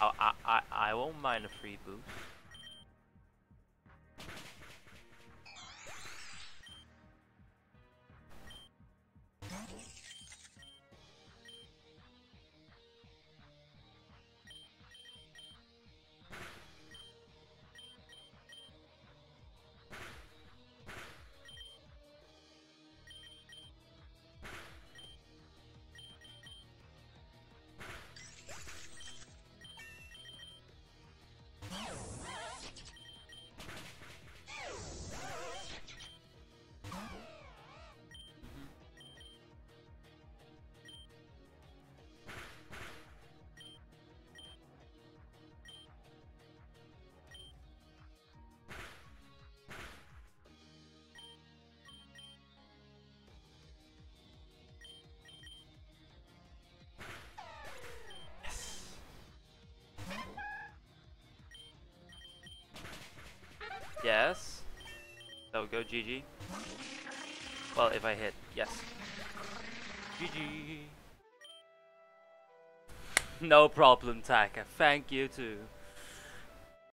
I, I, I won't mind a free boost. Yes. So go GG. Well, if I hit, yes. GG. No problem, Taka. Thank you too.